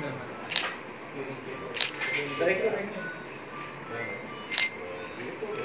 Vâng Thank you.